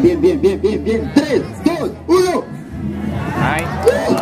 Bien, bien, bien, bien, bien, bien. 3, 2, 1. Um. Ahí.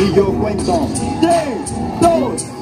Y yo cuento 3, 2, 1